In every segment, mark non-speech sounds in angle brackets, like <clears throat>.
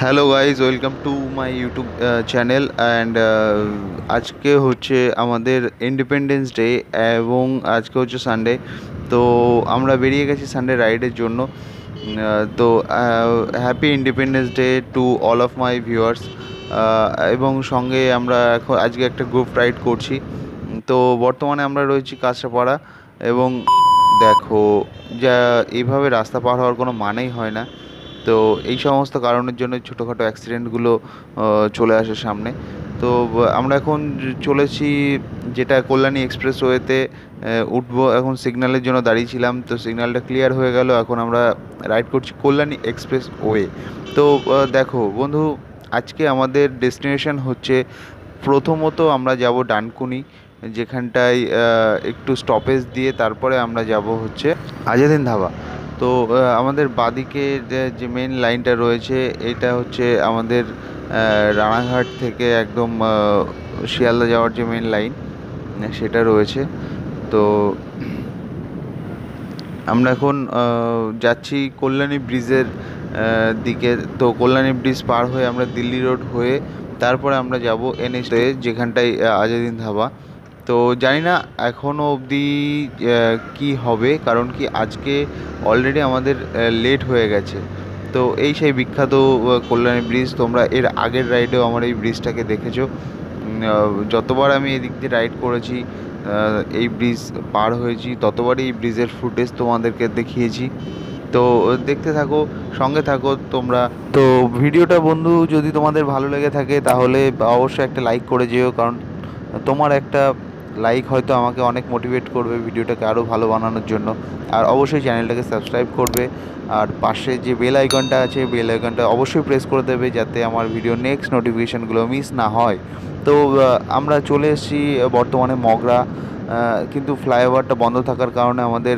Hello guys welcome to my YouTube channel and আজকে হচ্ছে আমাদের ইন্ডিপেন্ডেন্স ডে এবং আজকে হচ্ছে সানডে তো আমরা বেরিয়ে গেছি সানডে রাইডের জন্য। তো happy independence day to all of my viewers এবং সঙ্গে আমরা এখন আজকে একটা গ্রুপ রাইড করছি। তো বর্তমানে আমরা রয়েছি কাঁচরাপাড়া। এবং দেখো, যা এইভাবে রাস্তা পার হওয়ার কোনো মানেই হয় না। তো এই সমস্ত কারণের জন্য ছোটোখাটো অ্যাক্সিডেন্টগুলো চলে আসে সামনে। তো আমরা এখন চলেছি যেটা কল্যাণী এক্সপ্রেসওয়েতে উঠবো। এখন সিগন্যালের জন্য দাঁড়িয়েছিলাম তো সিগন্যালটা ক্লিয়ার হয়ে গেল। এখন আমরা রাইড করছি কল্যাণী এক্সপ্রেস ওয়ে তো দেখো বন্ধু, আজকে আমাদের ডেস্টিনেশন হচ্ছে প্রথমত আমরা যাব ডানকুনি, যেখানটায় একটু স্টপেজ দিয়ে তারপরে আমরা যাব হচ্ছে আজাদিন ধাবা। তো আমাদের বাদিকে যে মেন লাইনটা রয়েছে, এটা হচ্ছে আমাদের রানাঘাট থেকে একদম শিয়ালদা যাওয়ার যে মেন লাইন সেটা রয়েছে। তো, আমরা এখন যাচ্ছি কল্যাণী ব্রিজের দিকে। তো কল্যাণী ব্রিজ পার হয়ে আমরা দিল্লি রোড হয়ে, তারপরে আমরা যাব এনএসতে যেখানটায় আজাদিন ধাবা। তো জানি না এখনও অবধি কি হবে, কারণ কি আজকে অলরেডি আমাদের লেট হয়ে গেছে। তো এই সেই বিখ্যাত কল্যাণী ব্রিজ তোমরা এর আগের রাইডেও আমার এই ব্রিজটাকে দেখেছ। যতবার আমি এদিক দিয়ে রাইড করেছি এই ব্রিজ পার হয়েছি, ততবারই এই ব্রিজের ফুটেজ তোমাদেরকে দেখিয়েছি। তো দেখতে থাকো, সঙ্গে থাকো তোমরা। তো ভিডিওটা বন্ধু, যদি তোমাদের ভালো লেগে থাকে, তাহলে অবশ্যই একটা লাইক করে যেও, কারণ তোমার একটা লাইক হয়তো আমাকে অনেক মোটিভেট করবে ভিডিওটাকে আরও ভালো বানানোর জন্য। আর অবশ্যই চ্যানেলটাকে সাবস্ক্রাইব করবে। আর পাশে যে বেল আইকনটা আছে বেল আইকনটা অবশ্যই প্রেস করে দেবে যাতে আমার ভিডিও নেক্সট নোটিফিকেশানগুলো মিস না হয়। তো আমরা চলে এসেছি বর্তমানে মগরা। কিন্তু ফ্লাইওভারটা বন্ধ থাকার কারণে আমাদের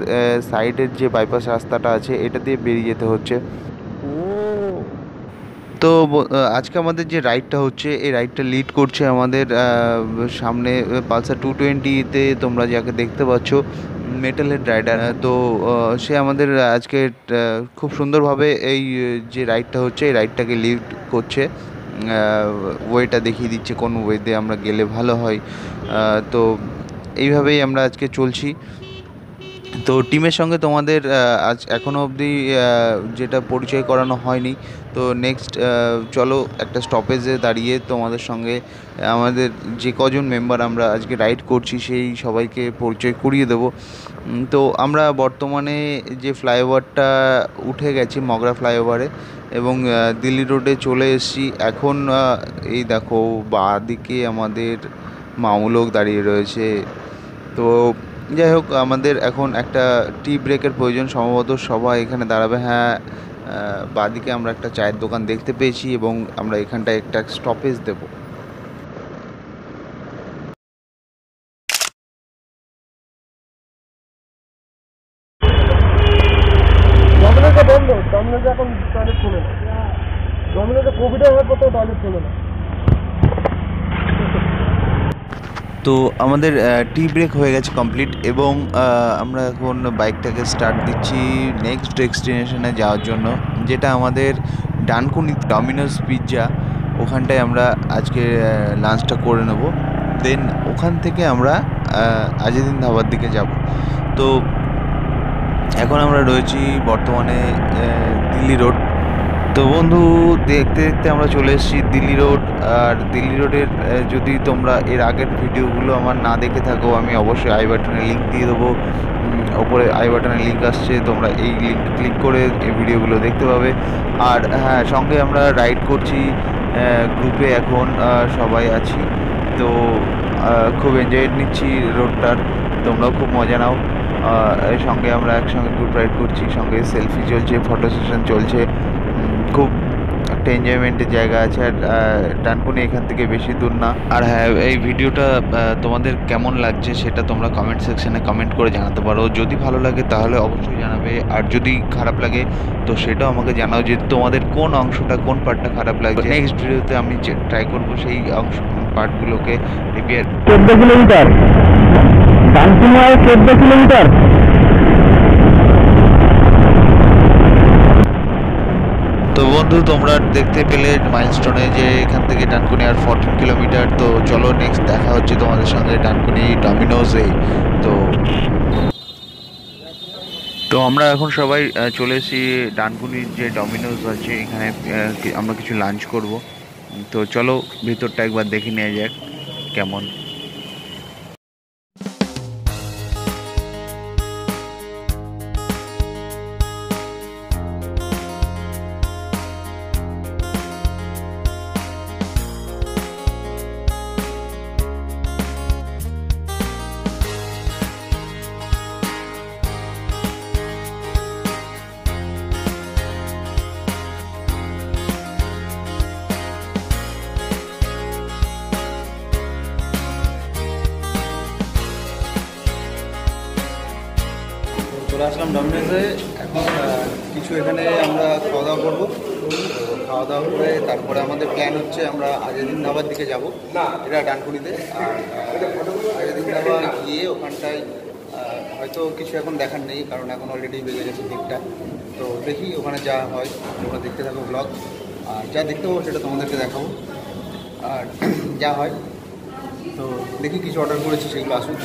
সাইডের যে বাইপাস রাস্তাটা আছে, এটা দিয়ে বেরিয়ে যেতে হচ্ছে। তো আজকে আমাদের যে রাইডটা হচ্ছে, এই রাইডটা লিড করছে আমাদের সামনে পালসার টু টোয়েন্টিতে তোমরা যাকে দেখতে পাচ্ছ মেটাল হেড রাইডার তো সে আমাদের আজকে খুব সুন্দরভাবে এই যে রাইডটা হচ্ছে, এই রাইডটাকে লিড করছে। ওয়েটা দেখিয়ে দিচ্ছে কোন ওয়েতে আমরা গেলে ভালো হয়। তো, এইভাবেই আমরা আজকে চলছি। তো টিমের সঙ্গে তোমাদের আজ এখনও অবধি যেটা পরিচয় করানো হয়নি, তো নেক্সট চলো একটা স্টপেজে দাঁড়িয়ে তোমাদের সঙ্গে, আমাদের যে কজন মেম্বার আমরা আজকে রাইড করছি, সেই সবাইকে পরিচয় করিয়ে দেবো। তো আমরা বর্তমানে যে ফ্লাইওভারটা উঠে গেছি, মগরা ফ্লাইওভারে, এবং দিল্লি রোডে চলে এসেছি, এখন এই দেখো বাঁ দিকে আমাদের মামুলোক দাঁড়িয়ে রয়েছে। তো যাই হোক, আমাদের এখন একটা টি ব্রেকের প্রয়োজন। সম্ভবত সবাই এখানে দাঁড়াবে। হ্যাঁ বাদিকে আমরা একটা চায়ের দোকান দেখতে পেয়েছি এবং আমরা এখানটায় একটা স্টপেজ দেব ডমিনোটা বন্ধ ডমিনোটা এখন টয়লেট খোলে না ডমিনোটা কোভিড হওয়ার পর তো টয়লেট খোলে না তো আমাদের টি ব্রেক হয়ে গেছে কমপ্লিট এবং আমরা এখন বাইকটাকে স্টার্ট দিচ্ছি নেক্সট ডেস্টিনেশনে যাওয়ার জন্য, যেটা আমাদের ডানকুনি ডমিনোস পিৎজা ওখানটায় আমরা আজকে লাঞ্চটা করে নেব। দেন ওখান থেকে আমরা আজাদিন ধাবার দিকে যাব। তো এখন আমরা রয়েছি বর্তমানে দিল্লি রোড তো বন্ধু, দেখতে দেখতে আমরা চলে এসেছি দিল্লি রোড। আর দিল্লি রোডের যদি তোমরা এর আগের ভিডিওগুলো আমার না দেখে থাকো, আমি অবশ্যই আই বাটনে লিঙ্ক দিয়ে দেবো। ওপরে আই বাটনে লিঙ্ক আসছে, তোমরা এই লিঙ্ক ক্লিক করে এই ভিডিওগুলো দেখতে পাবে। আর হ্যাঁ সঙ্গে আমরা রাইড করছি গ্রুপে এখন সবাই আছি। তো খুব এনজয় নিচ্ছি রোডটার তোমরাও খুব মজা নাও। সঙ্গে আমরা একসঙ্গে গ্রুপ রাইড করছি, সঙ্গে সেলফি চলছে ফটো সেশন চলছে। খুব একটা এনজয়মেন্টের জায়গা আছে আর ডানকুনি এখান থেকে বেশি দূর না। আর হ্যাঁ এই ভিডিওটা তোমাদের কেমন লাগছে সেটা তোমরা কমেন্ট সেকশানে কমেন্ট করে জানাতে পারো। যদি ভালো লাগে তাহলে অবশ্যই জানাবে। আর যদি খারাপ লাগে তো সেটাও আমাকে জানাও যে তোমাদের কোন অংশটা কোন পার্টটা খারাপ লাগছে। নেক্সট ভিডিওতে আমি ট্রাই করব সেই অংশ পার্টগুলোকে রিপেয়ার চোদ্দ কিলোমিটার। ডানকুমায় চোদ্দ কিলোমিটার তো বন্ধু, তোমরা দেখতে পেলে মাইলস্টোনে যে এখান থেকে ডানকুনি আর ফোরটিন কিলোমিটার তো চলো নেক্সট দেখা হচ্ছে তোমাদের সঙ্গে ডানকুনি ডমিনোজে তো তো আমরা এখন সবাই চলে এসেছি ডানকুনির যে ডমিনোজ আছে, এখানে আমরা কিছু লাঞ্চ করব। তো চলো, ভিতরটা একবার দেখে নেওয়া যাক কেমন। আসলাম ডমিনোজে এখন কিছু এখানে আমরা খাওয়া দাওয়া করব। তো খাওয়া দাওয়া করে তারপরে আমাদের প্ল্যান হচ্ছে আমরা আজাদিন ধাবার দিকে যাব। এটা ডানকুনিতে। আর আহ, আজাদিন ধাবা গিয়ে ওখানটায় হয়তো কিছু এখন দেখার নেই কারণ এখন অলরেডি বেজে গেছে দিকটা তো দেখি ওখানে যা হয় তোমরা দেখতে থাকো ব্লগ আর যা দেখতে পাবো সেটা তোমাদেরকে দেখাবো। আর <clears throat> যা হয়। তো দেখি কিছু অর্ডার করেছি সেগুলো আসুক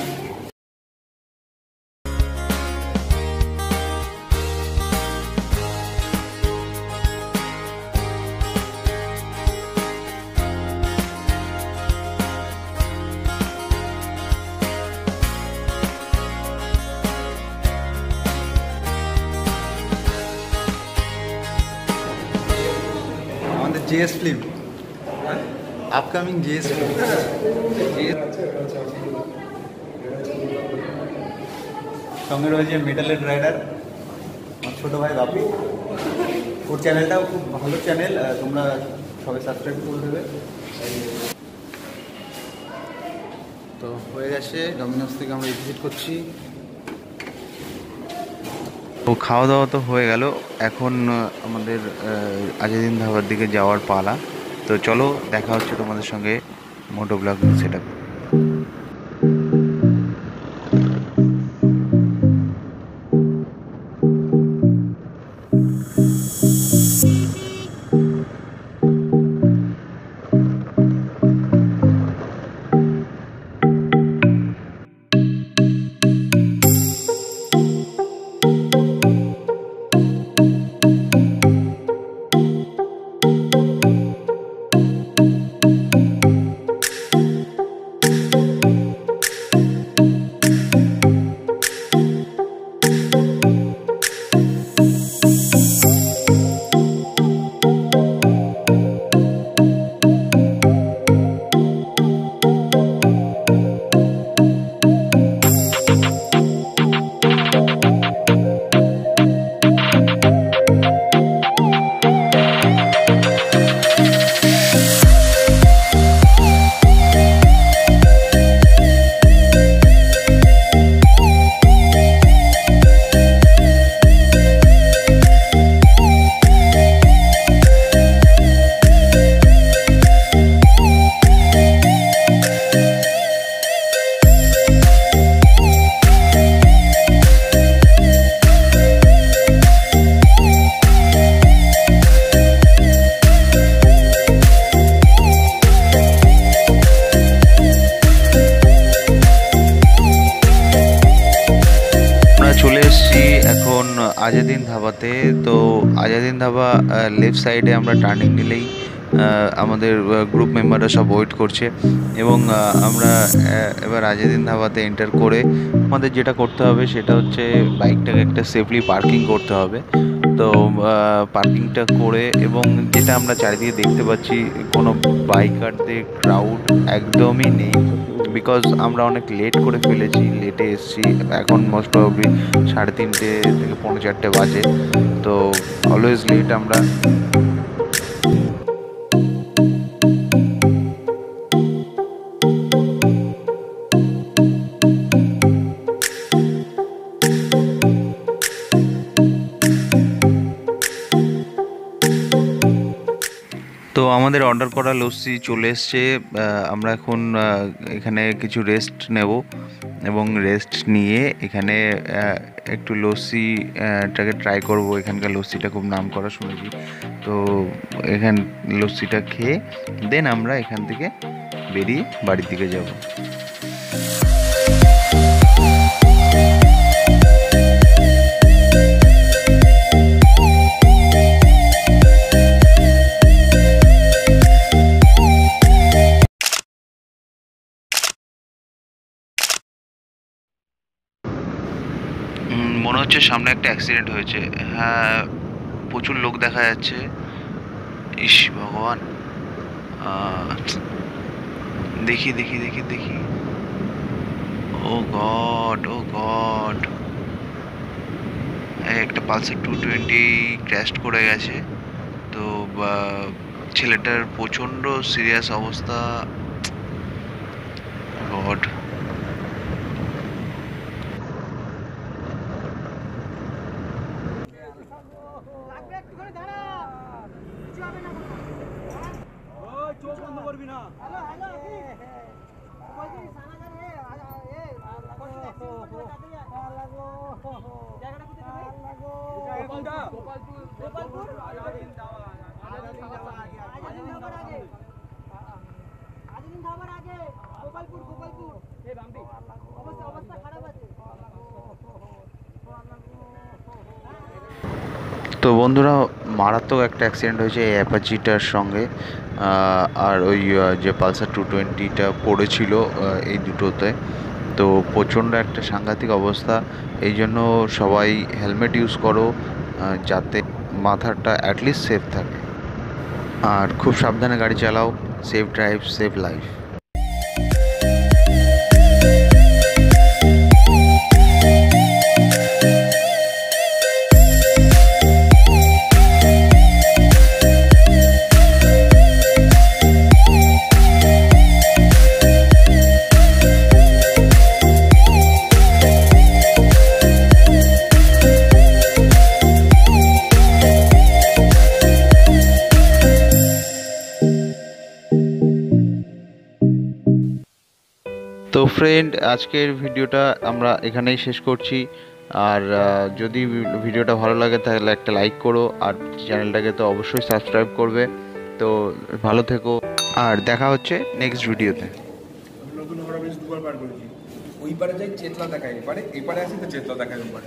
GS film upcoming GS film সঙ্গে রয়েছে মেটালের রাইডার আমার ছোটো ভাই বাপি। ওর চ্যানেলটাও খুব ভালো চ্যানেল তোমরা সবাই সাবস্ক্রাইব করে দেবে। তো হয়ে গেছে ডমিনোস থেকে আমরা ভিজিট করছি। তো খাওয়া দাওয়া তো হয়ে গেল। এখন আমাদের আজাদিন ধাবার দিকে যাওয়ার পালা। তো চলো, দেখা হচ্ছে তোমাদের সঙ্গে মোটো ব্লগ সেটা। আজাদিন ধাবা লেফট সাইডে আমরা টার্নিং নিলেই আহ, আমাদের গ্রুপ মেম্বাররা সব ওয়েট করছে। এবং আমরা এবার এবার রাজেদিন ধাবাতে এন্টার করে আমাদের যেটা করতে হবে সেটা হচ্ছে বাইকটাকে একটা সেফলি পার্কিং করতে হবে। তো পার্কিংটা করে এবং যেটা আমরা চারিদিকে দেখতে পাচ্ছি, কোনো বাইকারদের ক্রাউড একদমই নেই বিকজ আমরা অনেক লেট করে ফেলেছি লেটে এসেছি। এখন মোস্ট প্রবলি সাড়ে তিনটে থেকে পৌনে চারটে বাজে। তো অলওয়েজ লেট আমরা। আমাদের অর্ডার করা লস্যি চলে এসছে। আমরা এখন এখানে কিছু রেস্ট নেব এবং রেস্ট নিয়ে এখানে একটু লস্যিটাকে ট্রাই করব। এখানকার লস্যিটা খুব নাম করা শুনেছি। তো এখান, লস্যিটা খেয়ে দেন আমরা এখান থেকে বেরিয়ে বাড়ির দিকে যাব। হচ্ছে সামনে একটা অ্যাক্সিডেন্ট হয়েছে। হ্যাঁ প্রচুর লোক দেখা যাচ্ছে। ইস ভগবান। দেখি দেখি দেখি দেখি। Oh god oh god. একটা পালসার টু টোয়েন্টি ক্র্যাশ করে গেছে। তো ছেলেটার প্রচণ্ড সিরিয়াস অবস্থা। গড। গোপালপুর। গোপালপুর। অবস্থা অবস্থা খারাপ আছে। তো বন্ধুরা মারাত্মক একটা অ্যাক্সিডেন্ট হয়েছে এই অ্যাপাচিটার সঙ্গে। আর ওই যে পালসার টু টোয়েন্টিটা পড়েছিল এই দুটোতে। তো প্রচণ্ড একটা সাংঘাতিক অবস্থা। এই জন্য সবাই হেলমেট ইউজ করো যাতে মাথাটা অ্যাটলিস্ট সেফ থাকে। আর খুব সাবধানে গাড়ি চালাও safe drive safe life friend আজকের ভিডিওটা আমরা এখানেই শেষ করছি। আর যদি ভিডিওটা ভালো লাগে, তাহলে একটা লাইক করো। আর চ্যানেলটাকে তো অবশ্যই সাবস্ক্রাইব করবে। তো ভালো থেকো। আর দেখা হচ্ছে নেক্সট ভিডিওতে ওই যাই, চেতলা দেখায় এপারে এপারে আসি তো চেতলা দেখায় ওপারে